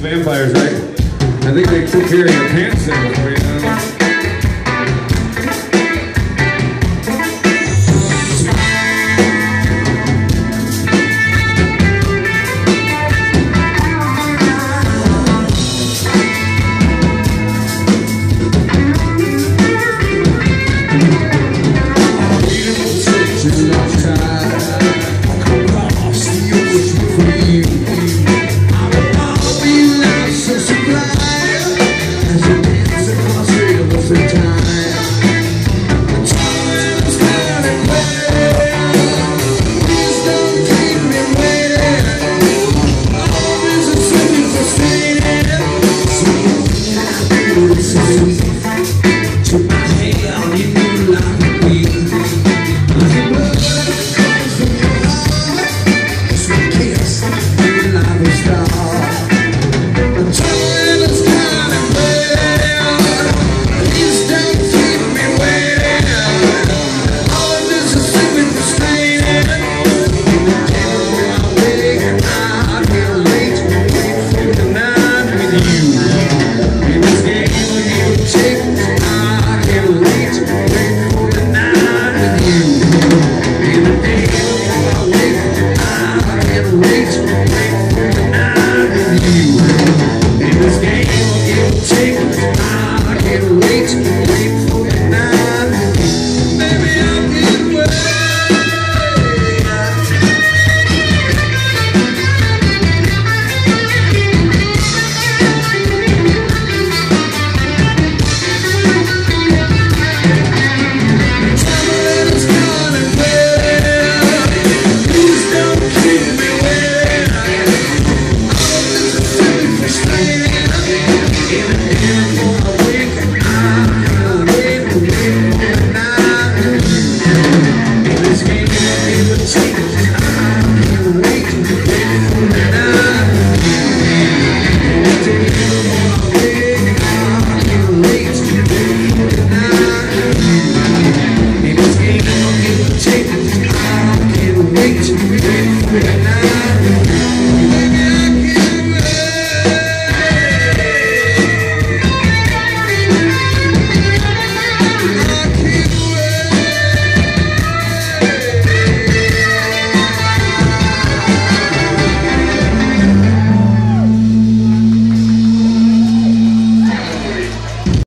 Vampires, right? I think they took care of your pants there pena